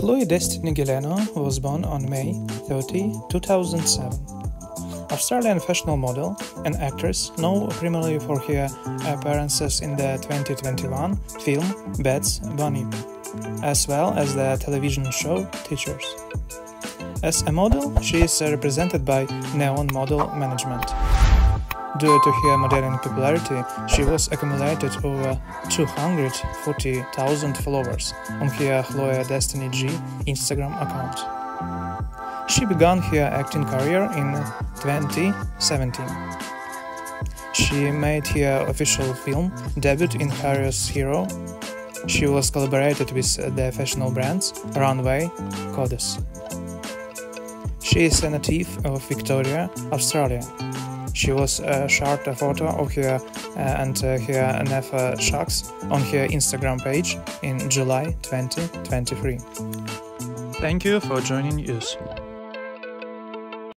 Chloe Destiny Gileno was born on May 30, 2007. Australian fashionable model and actress, known primarily for her appearances in the 2021 film Bad Bunny, as well as the television show Teachers. As a model, she is represented by Neon Model Management. Due to her modeling popularity, she was accumulated over 240,000 followers on her Chloe Destiny G Instagram account. She began her acting career in 2017. She made her official film debut in Harrier's Hero. She was collaborated with the fashionable brands Runway, Codes. She is a native of Victoria, Australia. She was uh, shared a photo of her uh, and uh, her nephew Shax on her Instagram page in July 2023. Thank you for joining us.